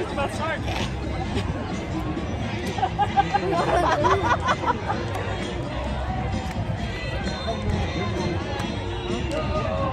It's about start. oh,